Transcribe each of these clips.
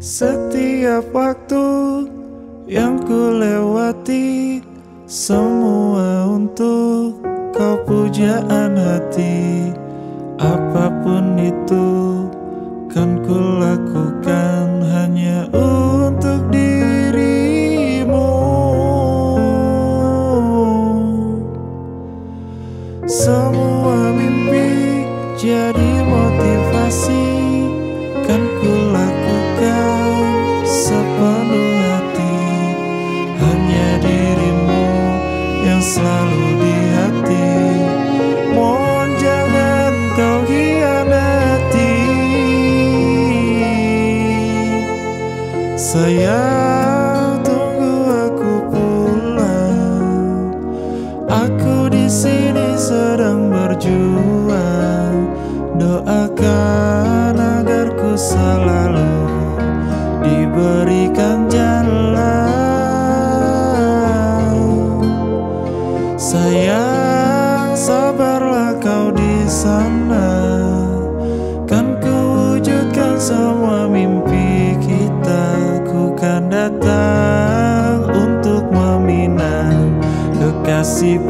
Setiap waktu yang ku lewati Semua untuk kau pujaan hati. Apa pun itu kan ku lakukan hanya untuk dirimu. Semua mimpi jadi motivasi selalu di hati. Mohon jangan kau hianati. Sayang tunggu aku pulang. Aku di sini sedang berjuang kan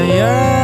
Yeah.